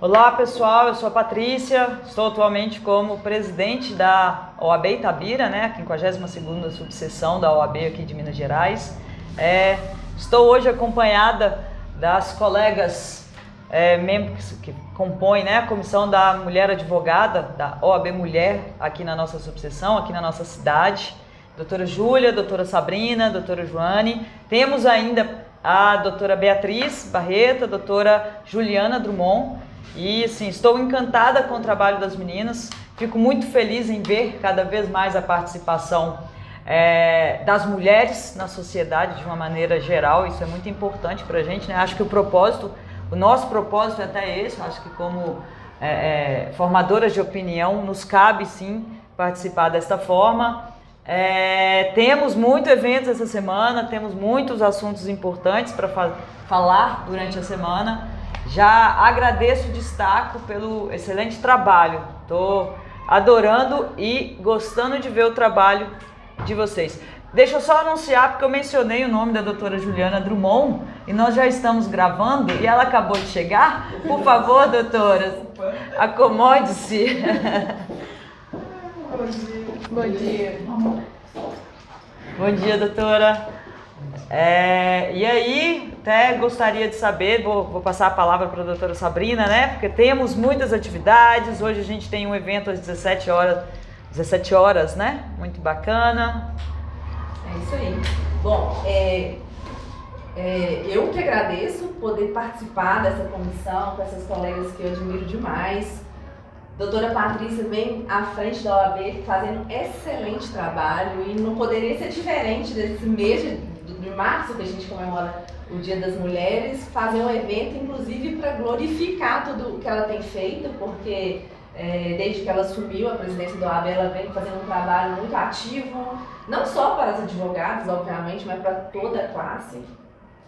Olá pessoal, eu sou a Patrícia, estou atualmente como presidente da OAB Itabira, né, a 52ª subseção da OAB aqui de Minas Gerais. É, estou hoje acompanhada das colegas é, membros que compõem né, a comissão da Mulher Advogada, da OAB Mulher, aqui na nossa subseção, aqui na nossa cidade. Doutora Júlia, doutora Sabrina, doutora Joane. Temos ainda a doutora Beatriz Barreta, doutora Juliana Drummond, e assim, estou encantada com o trabalho das meninas. Fico muito feliz em ver cada vez mais a participação é, das mulheres na sociedade de uma maneira geral. Isso é muito importante para a gente. Né? Acho que o propósito, o nosso propósito é até esse. Acho que como é, é, formadoras de opinião nos cabe sim participar desta forma. É, temos muitos eventos essa semana, temos muitos assuntos importantes para fa falar durante a semana. Já agradeço o destaque pelo excelente trabalho. Estou adorando e gostando de ver o trabalho de vocês. Deixa eu só anunciar, porque eu mencionei o nome da doutora Juliana Drummond e nós já estamos gravando e ela acabou de chegar. Por favor, doutora, acomode-se. Bom dia. Bom dia. Bom dia, doutora. É, e aí, até gostaria de saber, vou, vou passar a palavra para a doutora Sabrina, né? Porque temos muitas atividades. Hoje a gente tem um evento às 17 horas, 17 horas, né? Muito bacana. É isso aí. Bom, é, é, eu que agradeço poder participar dessa comissão com essas colegas que eu admiro demais. Doutora Patrícia vem à frente da OAB fazendo excelente trabalho e não poderia ser diferente desse mês de março, que a gente comemora o Dia das Mulheres, fazer um evento, inclusive, para glorificar tudo o que ela tem feito, porque é, desde que ela assumiu a presidência do OAB, ela vem fazendo um trabalho muito ativo, não só para as advogadas, obviamente, mas para toda a classe.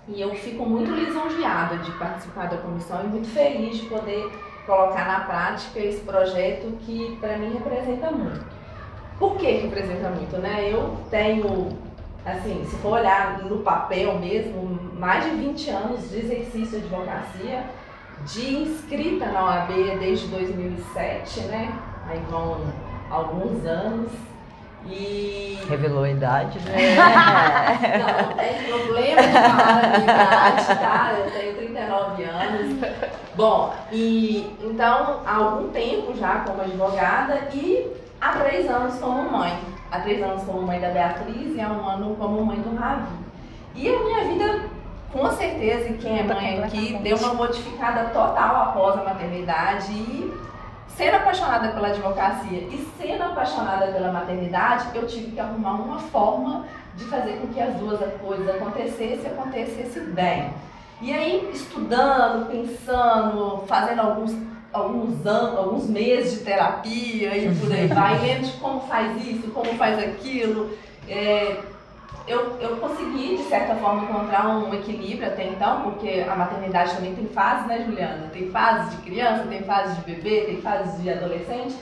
E eu fico muito lisonjeada de participar da comissão e muito feliz de poder colocar na prática esse projeto que para mim representa muito. Por que representa muito? Né? Eu tenho assim, se for olhar no papel mesmo, mais de 20 anos de exercício de advocacia, de inscrita na OAB desde 2007, né? Aí vão alguns anos. E. Revelou a idade, né? É. Não, não tem problema de falar a minha idade, tá? Eu tenho 39 anos. Bom, e então há algum tempo já como advogada e há três anos como mãe há três anos como mãe da Beatriz e há um ano como mãe do Ravi. E a minha vida, com certeza, e quem é mãe aqui, deu uma modificada total após a maternidade e sendo apaixonada pela advocacia e sendo apaixonada pela maternidade, eu tive que arrumar uma forma de fazer com que as duas coisas acontecessem e acontecessem bem. E aí, estudando, pensando, fazendo alguns alguns anos, alguns meses de terapia e por aí vai, lendo de como faz isso, como faz aquilo. É, eu, eu consegui, de certa forma, encontrar um equilíbrio até então, porque a maternidade também tem fases, né, Juliana? Tem fases de criança, tem fases de bebê, tem fases de adolescente.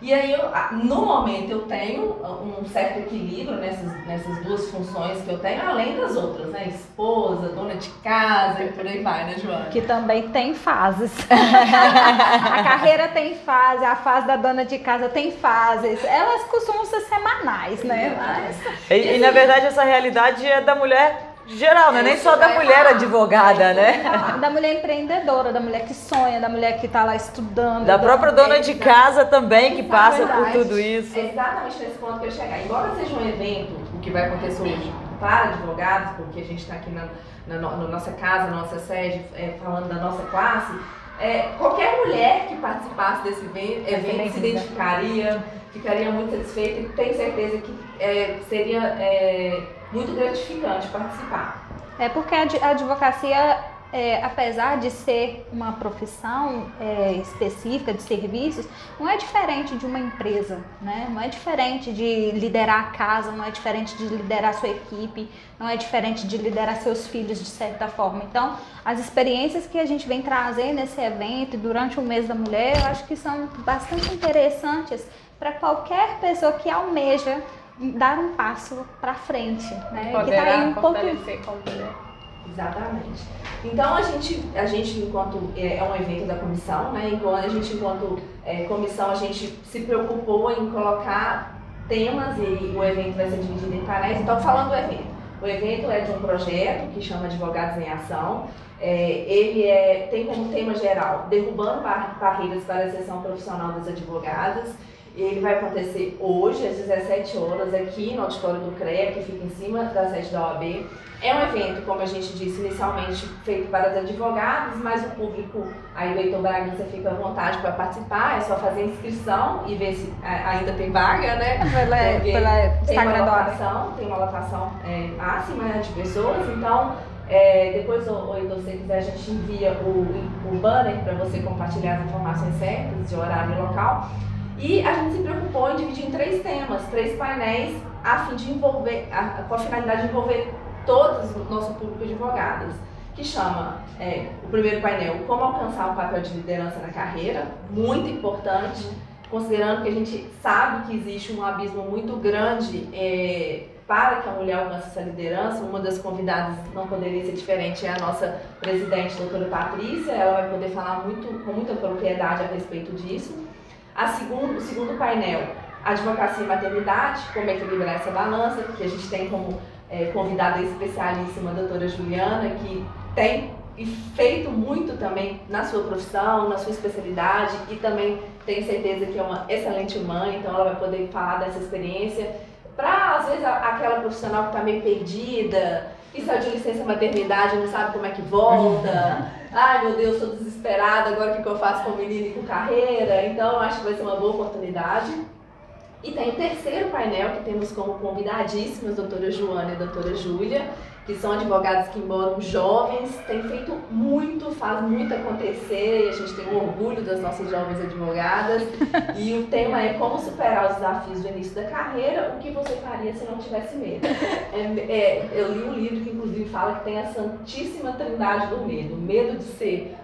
E aí, eu, no momento, eu tenho um certo equilíbrio nessas, nessas duas funções que eu tenho, além das outras, né? Esposa, dona de casa e por aí vai, né, Joana? Que também tem fases. a carreira tem fase, a fase da dona de casa tem fases. Elas costumam ser semanais, né? Mas... E, e, na verdade, essa realidade é da mulher geral, não é nem só da mulher advogada, né? Da mulher empreendedora, da mulher que sonha, da mulher que está lá estudando. Da própria dona de casa também, que passa por tudo isso. É exatamente nesse ponto que eu chegar. Embora seja um evento, o que vai acontecer hoje, para advogados, porque a gente está aqui na, na, na, nossa casa, na nossa sede, é, falando da nossa classe, é, qualquer mulher que participasse desse evento, evento se identificaria, ficaria muito satisfeita e tenho certeza que é, seria é, muito gratificante participar. É porque a advocacia, é, apesar de ser uma profissão é, específica de serviços, não é diferente de uma empresa, né? Não é diferente de liderar a casa, não é diferente de liderar sua equipe, não é diferente de liderar seus filhos de certa forma. Então, as experiências que a gente vem trazer nesse evento durante o mês da mulher, eu acho que são bastante interessantes para qualquer pessoa que almeja dar um passo para frente, né? Poderá que tá aí um pouco como mulher. Exatamente. Então a gente, a gente enquanto é, é um evento da comissão, né? Enquanto a gente enquanto é, comissão a gente se preocupou em colocar temas e o evento vai ser dividido em painéis. Então falando do evento, o evento é de um projeto que chama Advogados em Ação. É, ele é, tem como tema geral derrubando barreiras para a sessão profissional das advogadas. Ele vai acontecer hoje, às 17 horas, aqui no auditório do CREA, que fica em cima da sede da OAB. É um evento, como a gente disse inicialmente, feito para as advogadas, mas o público, aí o Heitor Bragança fica à vontade para participar, é só fazer inscrição e ver se ainda tem vaga, né? Pela, pela tem uma lotação, tem uma lotação é, máxima né, de pessoas, então é, depois, o Heitor, se quiser, a gente envia o, o banner para você compartilhar as informações certas de horário e local. E a gente se preocupou em dividir em três temas, três painéis, a fim de envolver, a, com a finalidade de envolver todos o nosso público de advogadas, que chama é, o primeiro painel Como alcançar um papel de liderança na carreira, muito importante, considerando que a gente sabe que existe um abismo muito grande é, para que a mulher alcance essa liderança. Uma das convidadas não poderia ser diferente é a nossa presidente, doutora Patrícia, ela vai poder falar muito, com muita propriedade a respeito disso. A segundo, o segundo painel, advocacia e maternidade, como equilibrar essa balança, que a gente tem como é, convidada especialíssima a doutora Juliana, que tem feito muito também na sua profissão, na sua especialidade e também tenho certeza que é uma excelente mãe, então ela vai poder falar dessa experiência para às vezes aquela profissional que está meio perdida, que saiu de licença maternidade não sabe como é que volta. Ai meu Deus, estou desesperada, agora o que, que eu faço com o menino e com carreira? Então acho que vai ser uma boa oportunidade. E tem o terceiro painel que temos como convidadíssimas doutora Joana e doutora Júlia, que são advogados que, embora jovens, têm feito muito, faz muito acontecer e a gente tem um orgulho das nossas jovens advogadas. e o tema é como superar os desafios do início da carreira, o que você faria se não tivesse medo. É, é, eu li um livro que, inclusive, fala que tem a santíssima trindade do medo: medo de ser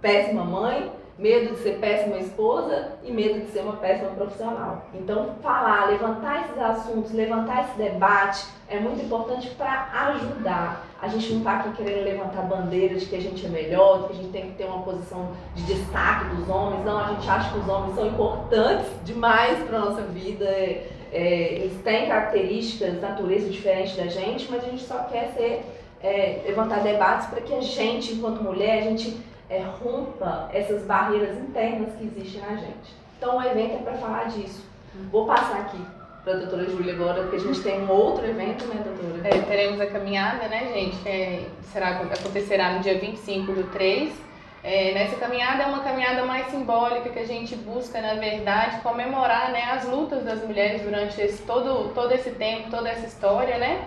péssima mãe medo de ser péssima esposa e medo de ser uma péssima profissional. Então, falar, levantar esses assuntos, levantar esse debate é muito importante para ajudar. A gente não está aqui querendo levantar bandeiras de que a gente é melhor, de que a gente tem que ter uma posição de destaque dos homens. Não, a gente acha que os homens são importantes demais para a nossa vida. É, eles têm características, natureza diferente da gente, mas a gente só quer ser, é, levantar debates para que a gente, enquanto mulher, a gente é, rompa essas barreiras internas que existem na gente. Então o evento é para falar disso. Vou passar aqui para a doutora Júlia agora, porque a gente tem um outro evento, né, doutora? É, teremos a caminhada, né, gente, é, será, acontecerá no dia 25 do 3. É, nessa caminhada é uma caminhada mais simbólica que a gente busca, na verdade, comemorar né, as lutas das mulheres durante esse, todo, todo esse tempo, toda essa história, né?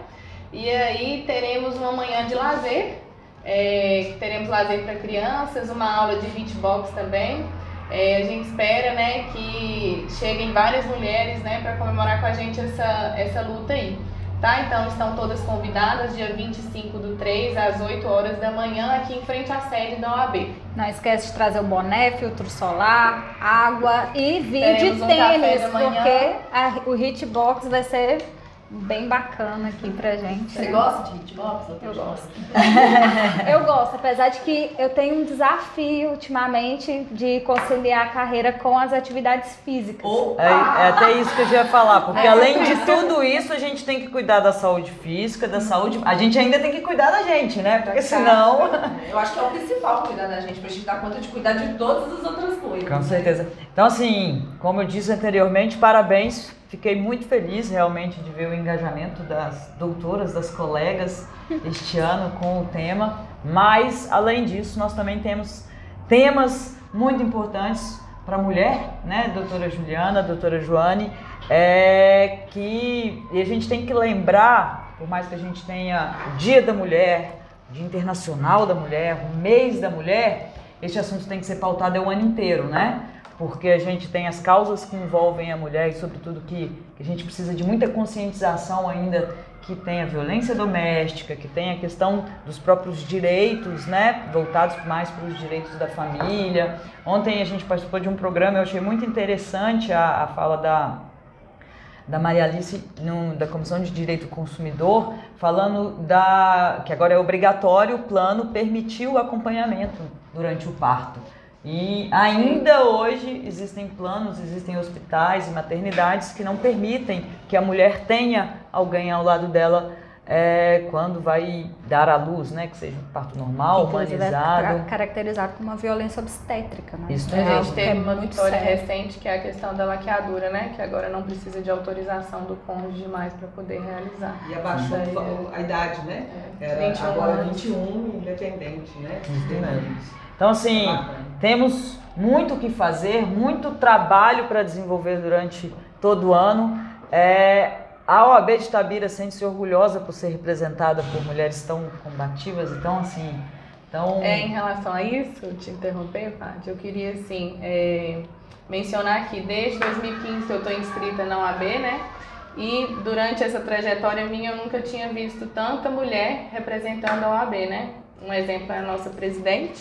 E aí teremos uma manhã de lazer, é, teremos lazer para crianças, uma aula de beatbox também. É, a gente espera né, que cheguem várias mulheres né, para comemorar com a gente essa, essa luta aí. Tá? Então estão todas convidadas, dia 25 do 3, às 8 horas da manhã, aqui em frente à sede da OAB. Não esquece de trazer o boné, filtro solar, água e vir de um tênis, porque a, o hitbox vai ser bem bacana aqui pra gente. Você né? gosta de hitbox? Eu gosto. eu gosto, apesar de que eu tenho um desafio ultimamente de conciliar a carreira com as atividades físicas. É, é, até isso que eu ia falar, porque é, além de tudo isso, a gente tem que cuidar da saúde física, da saúde. A gente ainda tem que cuidar da gente, né? Porque senão. Eu acho que é o principal cuidar da gente, pra gente dar conta de cuidar de todas as outras coisas. Com certeza. Então, assim, como eu disse anteriormente, parabéns Fiquei muito feliz realmente de ver o engajamento das doutoras, das colegas este ano com o tema. Mas, além disso, nós também temos temas muito importantes para a mulher, né, doutora Juliana, doutora Joane, é que a gente tem que lembrar, por mais que a gente tenha o Dia da Mulher, Dia Internacional da Mulher, o mês da mulher, este assunto tem que ser pautado o ano inteiro, né? Porque a gente tem as causas que envolvem a mulher e, sobretudo, que, que a gente precisa de muita conscientização ainda que tem a violência doméstica, que tem a questão dos próprios direitos, né, voltados mais para os direitos da família. Ontem a gente participou de um programa, eu achei muito interessante a, a fala da da Maria Alice, no, da Comissão de Direito do Consumidor, falando da que agora é obrigatório o plano permitir o acompanhamento durante o parto. E ainda hoje existem planos, existem hospitais e maternidades que não permitem que a mulher tenha alguém ao lado dela é, quando vai dar à luz, né? Que seja um parto normal, humanizado. É caracterizado como uma violência obstétrica, né? Isso é, a gente teve é uma vitória sério. recente que é a questão da laqueadura, né? Que agora não precisa de autorização do cônjuge mais para poder realizar. E abaixou é, a idade, né? É, Era 21 agora anos. 21, independente, né? Então, assim, temos muito o que fazer, muito trabalho para desenvolver durante todo o ano. É, a OAB de Tabira sente-se orgulhosa por ser representada por mulheres tão combativas, então assim. Então... É, em relação a isso, te interromper, Paty, eu queria assim, é, mencionar que desde 2015 eu estou inscrita na OAB, né? E durante essa trajetória minha eu nunca tinha visto tanta mulher representando a OAB, né? Um exemplo é a nossa presidente,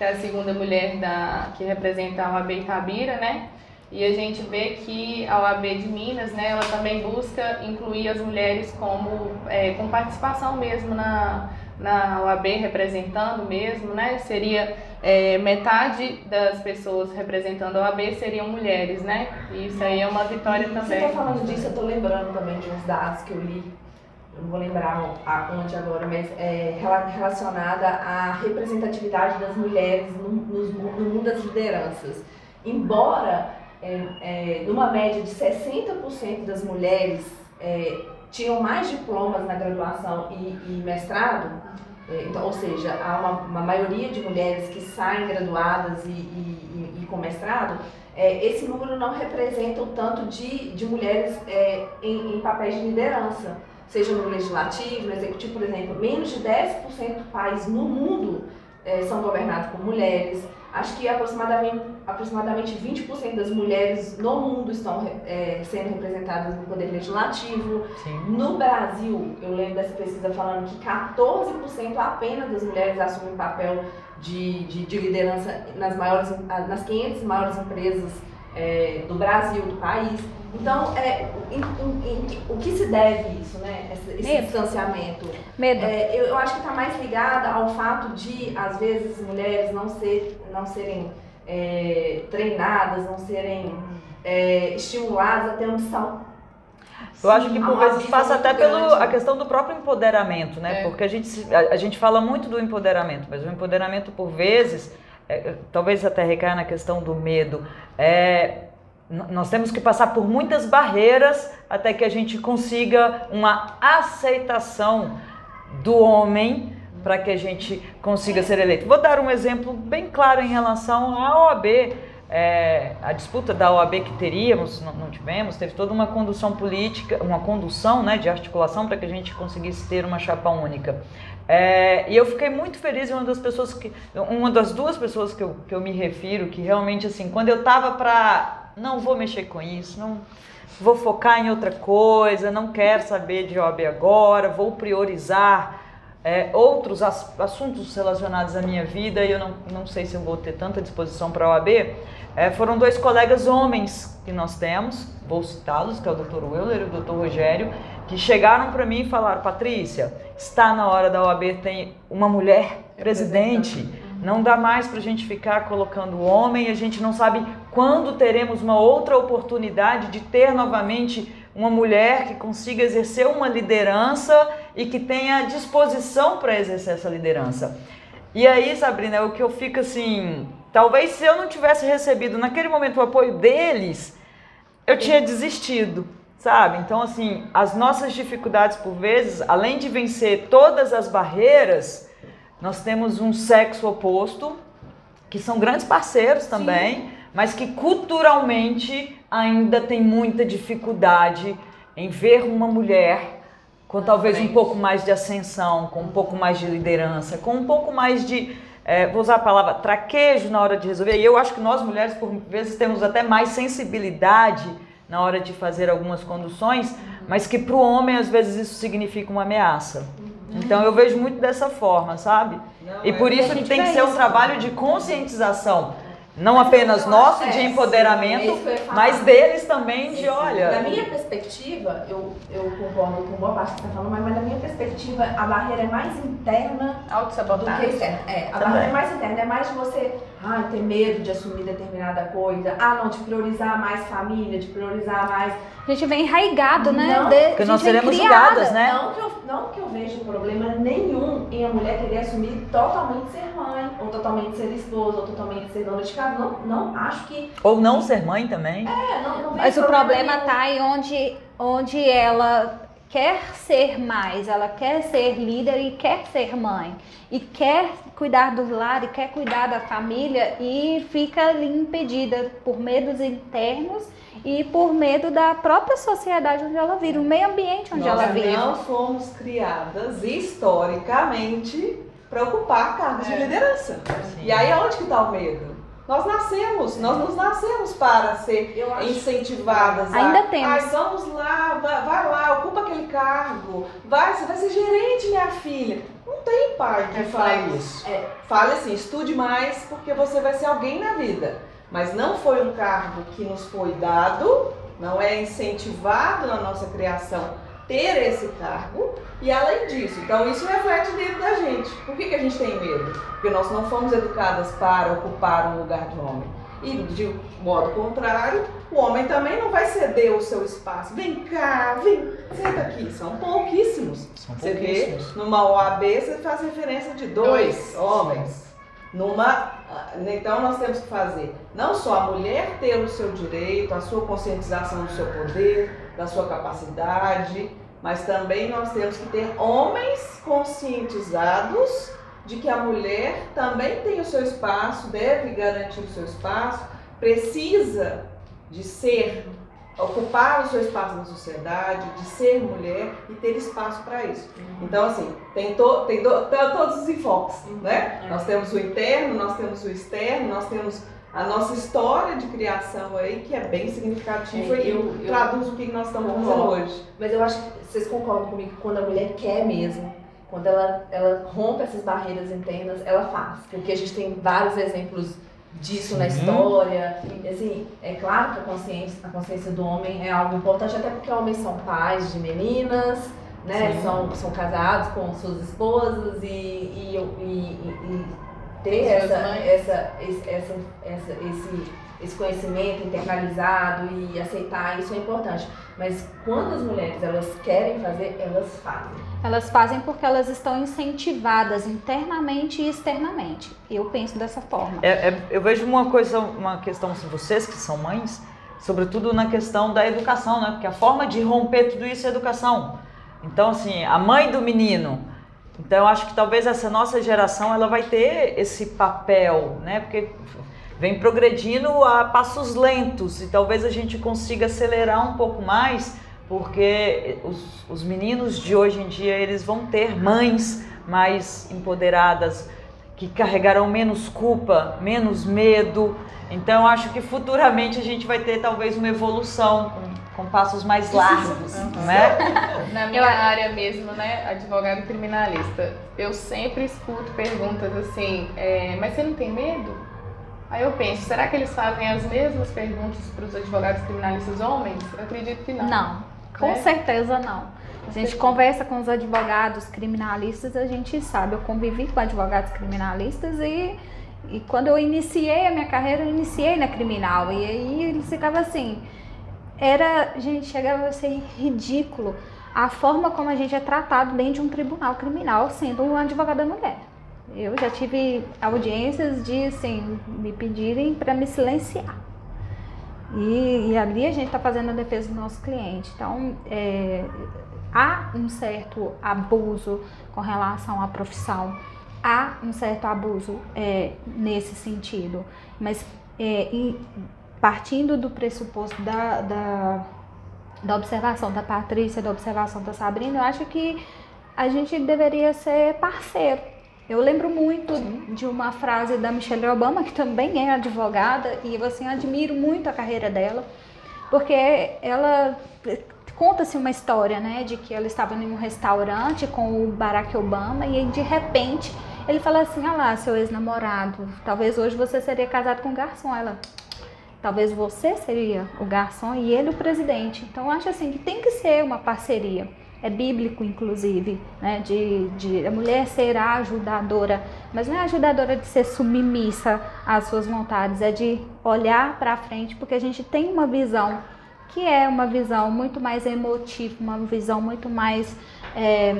que é a segunda mulher da, que representa a OAB Itabira, né? E a gente vê que a OAB de Minas, né, ela também busca incluir as mulheres como, é, com participação mesmo na, na OAB, representando mesmo, né? Seria é, metade das pessoas representando a OAB seriam mulheres, né? E isso aí é uma vitória também. Você está falando disso, eu estou lembrando também de uns dados que eu li, não vou lembrar onde agora, mas é relacionada à representatividade das mulheres no, no, no mundo das lideranças. Embora é, é, numa média de 60% das mulheres é, tinham mais diplomas na graduação e, e mestrado, é, então, ou seja, há uma, uma, maioria de mulheres que saem graduadas e, e, e com mestrado, é, esse número não representa o tanto de, de mulheres é, em, em papéis de liderança, seja no legislativo, no executivo, por exemplo, menos de 10% dos países no mundo são governados por mulheres. Acho que aproximadamente, aproximadamente 20% das mulheres no mundo estão é, sendo representadas no Poder Legislativo. Sim. No Brasil, eu lembro dessa pesquisa falando que 14% apenas das mulheres assumem papel de, de, de, liderança nas, maiores, nas 500 maiores empresas é, do Brasil, do país. Então, é, em, em, em, o que se deve isso, né? Esse, esse distanciamento? Medo. É, eu, eu, acho que está mais ligada ao fato de, às vezes, mulheres não, ser, não serem é, treinadas, não serem é, estimuladas a ter ambição. Eu acho que por vezes passa até pela questão do próprio empoderamento, né? É. Porque a gente, a, a, gente fala muito do empoderamento, mas o empoderamento por vezes, é, talvez até recaia na questão do medo. É, nós temos que passar por muitas barreiras até que a gente consiga uma aceitação do homem para que a gente consiga ser eleito. Vou dar um exemplo bem claro em relação à OAB. É, a disputa da OAB que teríamos, não, não, tivemos, teve toda uma condução política, uma condução né, de articulação para que a gente conseguisse ter uma chapa única. É, e eu fiquei muito feliz, uma das pessoas que, uma das duas pessoas que eu, que eu me refiro, que realmente assim, quando eu estava para não vou mexer com isso, não vou focar em outra coisa, não quero saber de OAB agora, vou priorizar é, outros as, assuntos relacionados à minha vida e eu não, não sei se eu vou ter tanta disposição para a OAB. É, foram dois colegas homens que nós temos, vou citá-los, que é o Dr. Euler e o Dr. Rogério, que chegaram para mim e falaram: Patrícia, está na hora da OAB ter uma mulher presidente. Não dá mais para a gente ficar colocando o homem, a gente não sabe quando teremos uma outra oportunidade de ter novamente uma mulher que consiga exercer uma liderança e que tenha disposição para exercer essa liderança. E aí, Sabrina, é o que eu fico assim, talvez se eu não tivesse recebido naquele momento o apoio deles, eu tinha desistido, sabe? Então, assim, as nossas dificuldades por vezes, além de vencer todas as barreiras, nós temos um sexo oposto, que são grandes parceiros também, Sim. mas que culturalmente ainda tem muita dificuldade em ver uma mulher com talvez um pouco mais de ascensão, com um pouco mais de liderança, com um pouco mais de, é, vou usar a palavra traquejo na hora de resolver. E eu acho que nós mulheres, por vezes, temos até mais sensibilidade na hora de fazer algumas conduções, mas que para o homem, às vezes, isso significa uma ameaça. Então eu vejo muito dessa forma, sabe? Não, e por é isso que tem que ser um trabalho de conscientização. Não Mas apenas nosso de é, empoderamento, mas deles também de, Sim, olha, Na minha perspectiva, eu, eu concordo com boa parte que você está falando, mas, mas na minha perspectiva, a barreira é mais interna do que externa. É, a Também. barreira é mais interna, é mais de você ai, ter medo de assumir determinada coisa, ah, não, de priorizar mais família, de priorizar mais. A gente vem enraigado, né? Não, De- porque nós seremos julgadas, né? Não, que eu, não que eu vejo problema nenhum em a mulher querer assumir totalmente ser mãe, ou totalmente ser esposa, ou totalmente ser dona de casa. Não, não acho que. ou não ser mãe também. É, não, não Mas o problema nenhum. tá em onde, onde ela quer ser mais, ela quer ser líder e quer ser mãe. E quer cuidar do lar e quer cuidar da família e fica ali impedida por medos internos e por medo da própria sociedade onde ela vive, o meio ambiente onde Nós ela vive. não fomos criadas historicamente para ocupar cargos de É. liderança. E aí aonde que está o medo? Nós nascemos, nós nos nascemos para ser incentivadas a. Ainda temos. Ai, vamos lá, vai, vai lá, ocupa aquele cargo. Vai, você vai ser gerente, minha filha. Não tem pai que É fale isso. É. Fale assim, estude mais porque você vai ser alguém na vida. Mas não foi um cargo que nos foi dado, não é incentivado na nossa criação ter esse cargo. E além disso, então isso reflete dentro da gente. Por que, que a gente tem medo? Porque nós não fomos educadas para ocupar um lugar de homem. E de modo contrário, o homem também não vai ceder o seu espaço. Vem cá, vem, senta aqui. São pouquíssimos. São Você vê, pouquíssimos. numa OAB você faz referência de dois, Dois. homens. Numa, então nós temos que fazer não só a mulher ter o seu direito, a sua conscientização do seu poder, da sua capacidade, mas também nós temos que ter homens conscientizados de que a mulher também tem o seu espaço, deve garantir o seu espaço, precisa de ser, ocupar o seu espaço na sociedade, de ser mulher e ter espaço para isso. Então, assim, tem, to, tem do- to- todos os enfoques, né? Nós temos o interno, nós temos o externo, nós temos a nossa história de criação aí, que é bem significativa É, e eu- eu- traduz o que nós estamos fazendo hoje. Mas eu acho que vocês concordam comigo que quando a mulher quer mesmo, quando ela, ela rompe essas barreiras internas, ela faz. Porque a gente tem vários exemplos disso na história. E, assim, é claro que a consciência, a consciência do homem é algo importante, até porque homens são pais de meninas, né? Sim. São, são casados com suas esposas e, e, e- e- e ter essa, essa, esse, essa, essa, esse, esse conhecimento internalizado e aceitar isso é importante. Mas quando as mulheres elas querem fazer, elas fazem. Elas fazem porque elas estão incentivadas internamente e externamente. Eu penso dessa forma. É- é- eu vejo uma coisa, uma questão, assim, vocês que são mães, sobretudo na questão da educação, né? Porque a forma de romper tudo isso é educação. Então, assim, a mãe do menino. Então, eu acho que talvez essa nossa geração ela vai ter esse papel, né? Porque vem progredindo a passos lentos e talvez a gente consiga acelerar um pouco mais, porque os, os meninos de hoje em dia eles vão ter mães mais empoderadas, que carregarão menos culpa, menos medo. Então, acho que futuramente a gente vai ter talvez uma evolução com, passos mais largos, não é? Na minha área mesmo, né, advogado criminalista, eu sempre escuto perguntas assim, é, mas você não tem medo? Aí eu penso, será que eles fazem as mesmas perguntas para os advogados criminalistas homens? Eu acredito que não. Não, com Né? certeza não. A gente conversa com os advogados criminalistas, a gente sabe, eu convivi com advogados criminalistas e, e quando eu iniciei a minha carreira, eu iniciei na criminal. E aí eles ficavam assim, era, gente, chegava a ser ridículo a forma como a gente é tratado dentro de um tribunal criminal sendo uma advogada mulher. Eu já tive audiências de, assim, me pedirem para me silenciar. E, e ali a gente está fazendo a defesa do nosso cliente. Então, é, há um certo abuso com relação à profissão, há um certo abuso é, nesse sentido, mas é, partindo do pressuposto da, da, da observação da Patrícia, da observação da Sabrina, eu acho que a gente deveria ser parceiro. Eu lembro muito de uma frase da Michelle Obama, que também é advogada, e eu assim, admiro muito a carreira dela, porque ela conta-se uma história, né, de que ela estava em um restaurante com o Barack Obama e de repente Ele fala assim: ah lá, seu ex-namorado, talvez hoje você seria casado com um garçom. Ela, talvez você seria o garçom e ele o presidente. Então, eu acho assim que tem que ser uma parceria. É bíblico, inclusive, né? De, de a mulher ser a ajudadora, mas não é ajudadora de ser submissa às suas vontades, é de olhar para frente, porque a gente tem uma visão que é uma visão muito mais emotiva, uma visão muito mais é,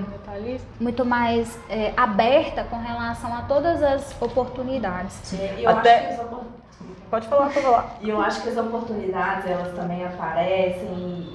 muito mais é, aberta com relação a todas as oportunidades. Sim, eu Até- acho que Pode falar, pode falar. E eu acho que as oportunidades, elas também aparecem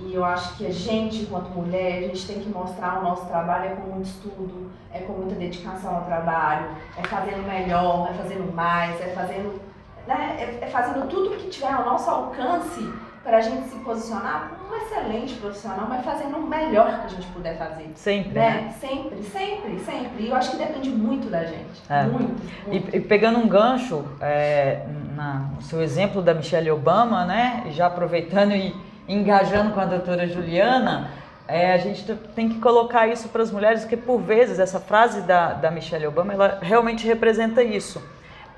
e, eu acho que a gente, enquanto mulher, a gente tem que mostrar o nosso trabalho é com muito estudo, é com muita dedicação ao trabalho, é fazendo melhor, é fazendo mais, é fazendo, né, é, é fazendo tudo que tiver ao nosso alcance para a gente se posicionar como um excelente profissional, mas fazendo o melhor que a gente puder fazer. Sempre, né? Né? Sempre, sempre, sempre. E eu acho que depende muito da gente. É. Muito, muito. E, e pegando um gancho é, na, no seu exemplo da Michelle Obama, né? E já aproveitando e engajando com a doutora Juliana, é, a gente tem que colocar isso para as mulheres, porque por vezes essa frase da, da Michelle Obama, ela realmente representa isso.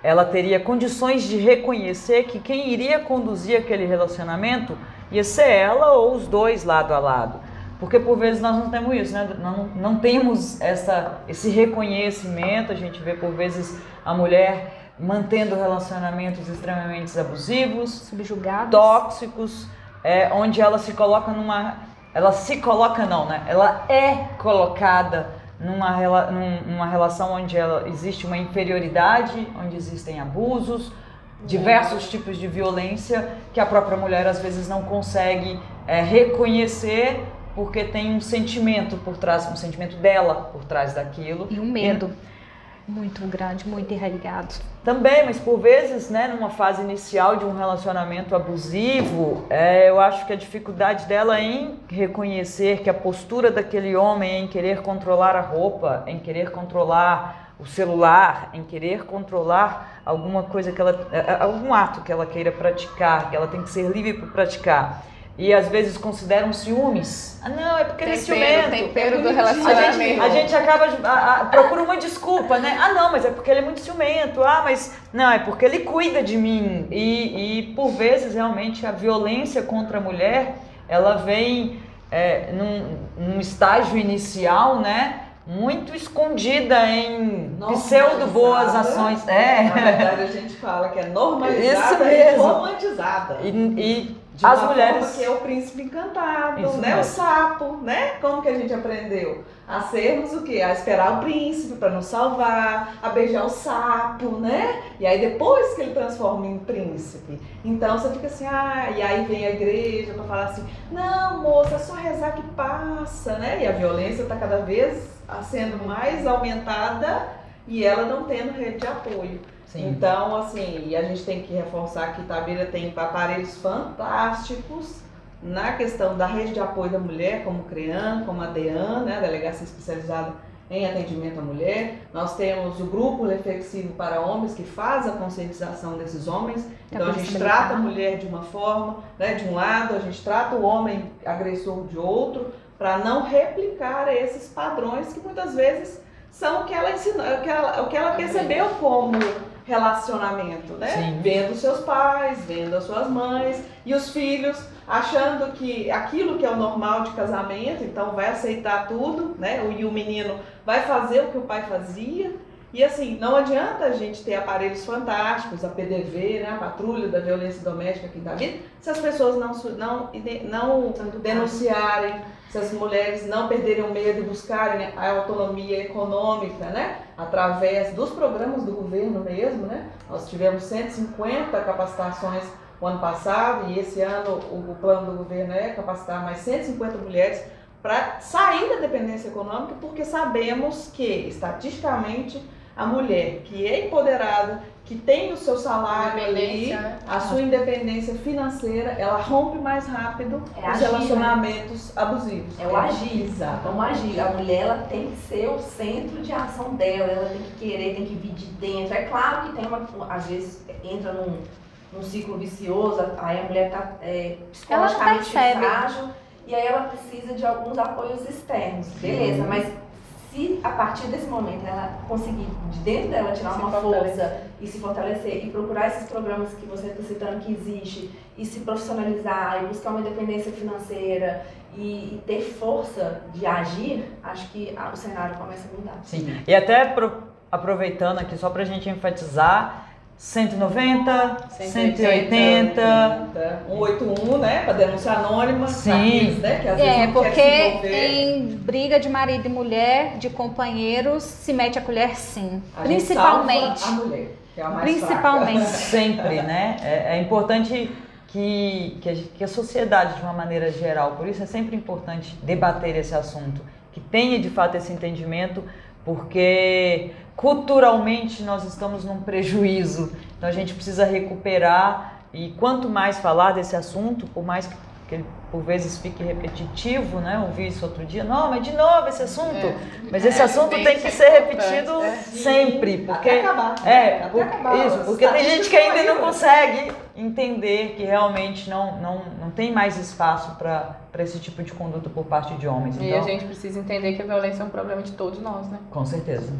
Ela teria condições de reconhecer que quem iria conduzir aquele relacionamento ia ser ela ou os dois lado a lado. Porque por vezes nós não temos isso, né? Não, não temos essa, esse reconhecimento, a gente vê por vezes a mulher mantendo relacionamentos extremamente abusivos, Subjugados. tóxicos, é, onde ela se coloca numa. Ela se coloca não, né? Ela é colocada numa, numa relação onde ela, existe uma inferioridade, onde existem abusos, diversos tipos de violência que a própria mulher às vezes não consegue é, reconhecer porque tem um sentimento por trás, um sentimento dela por trás daquilo. E um medo muito grande, muito irrigado. Também, mas por vezes, né, numa fase inicial de um relacionamento abusivo, é, eu acho que a dificuldade dela em reconhecer que a postura daquele homem em querer controlar a roupa, em querer controlar o celular, em querer controlar alguma coisa que ela, é, é, algum ato que ela queira praticar, que ela tem que ser livre para praticar. E às vezes consideram ciúmes. Ah, não, é porque ele é ciumento. tempero do A gente, relacionamento. a gente acaba a- a- procura uma desculpa, né? Ah, não, mas é porque ele é muito ciumento. Ah, mas não, é porque ele cuida de mim. E, e por vezes realmente a violência contra a mulher, ela vem é, num, num estágio inicial, né? Muito escondida em pseudo boas Normalizada. ações. Na É. verdade, a gente fala que é normalizada Isso e mesmo. romantizada. E, e De as mulheres. que é o príncipe encantado, Isso né? O mesmo. sapo, né? Como que a gente aprendeu? A sermos o quê? A esperar o príncipe para nos salvar, a beijar o sapo, né? E aí depois que ele transforma em príncipe. Então você fica assim, ah, e aí vem a igreja para falar assim, não, moça, é só rezar que passa, né? E a violência está cada vez sendo mais aumentada e ela não tendo rede de apoio. Sim. Então, assim, e a gente tem que reforçar que Itabira tem aparelhos fantásticos na questão da rede de apoio da mulher, como o CREAN, como a DEAN, né, a Delegacia Especializada em Atendimento à Mulher. Nós temos o Grupo Reflexivo para Homens, que faz a conscientização desses homens. Então, a gente trata a mulher de uma forma, né, de um lado, a gente trata o homem agressor de outro, para não replicar esses padrões que muitas vezes são o que ela ensinou, o que ela, o que ela percebeu como relacionamento, né? Sim. Vendo seus pais, vendo as suas mães e os filhos, achando que aquilo que é o normal de casamento, então vai aceitar tudo, né? E o menino vai fazer o que o pai fazia. E assim, não adianta a gente ter aparelhos fantásticos, a PDV, né, a Patrulha da Violência Doméstica aqui em Davi, se as pessoas não, não, não denunciarem, se as mulheres não perderem o medo e buscarem a autonomia econômica, né? Através dos programas do governo mesmo, né? Nós tivemos 150 capacitações o ano passado e esse ano o plano do governo é capacitar mais 150 mulheres para sair da dependência econômica, porque sabemos que, estatisticamente, a mulher que é empoderada, que tem o seu salário ali, né? a sua independência financeira, ela rompe mais rápido É os agir, né? relacionamentos abusivos. É o agir. Exato. Vamos agir. A mulher ela tem que ser o centro de ação dela, ela tem que querer, tem que vir de dentro. É claro que tem uma. Às vezes entra num, num ciclo vicioso, aí a mulher está é, Ela psicologicamente percebe. frágil e aí ela precisa de alguns apoios externos. Beleza, mas se se a partir desse momento ela conseguir de dentro dela tirar Se uma fortalecer. força e se fortalecer e procurar esses programas que você está citando que existe e se profissionalizar e buscar uma independência financeira e, e ter força de agir, acho que a- o cenário começa a mudar. Sim. E até pro- aproveitando aqui, só para a gente enfatizar, 190, 180. 181, né? Para denúncia anônima. Sim. né, que às vezes É, não porque quer se envolver. em briga de marido e mulher, de companheiros, se mete a colher sim. A gente Principalmente. salva a mulher, que é a mais Principalmente. Sempre, né? É, é importante que, que, a, que a sociedade, de uma maneira geral, por isso é sempre importante debater esse assunto, que tenha de fato esse entendimento, porque culturalmente nós estamos num prejuízo, então a gente precisa recuperar e quanto mais falar desse assunto, por mais que, que ele por vezes fique repetitivo, né? Ouvi isso outro dia, não, mas de novo esse assunto. É. Mas esse É, assunto tem que ser repetido é. sempre, porque Até acabar. é, Até por- acabar. isso, porque tem gente que ainda não consegue entender que realmente não, não, não tem mais espaço para esse tipo de conduta por parte de homens. E Então, a gente precisa entender que a violência é um problema de todos nós, né? com certeza.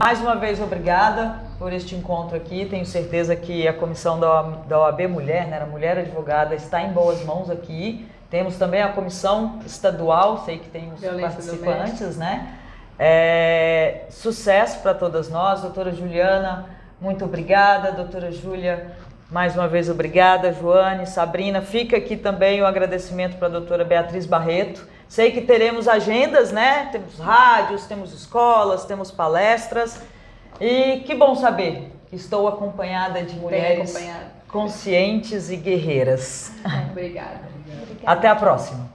Mais uma vez, obrigada por este encontro aqui. Tenho certeza que a comissão da OAB Mulher, né, a Mulher Advogada, está em boas mãos aqui. Temos também a comissão estadual, sei que tem os participantes, né? É, sucesso para todas nós. Doutora Juliana, muito obrigada. Doutora Júlia, mais uma vez obrigada. Joane, Sabrina, fica aqui também o agradecimento para a doutora Beatriz Barreto. Sei que teremos agendas, né? Temos rádios, temos escolas, temos palestras. E que bom saber que estou acompanhada de mulheres conscientes e guerreiras. Obrigada. Obrigada. Até a próxima.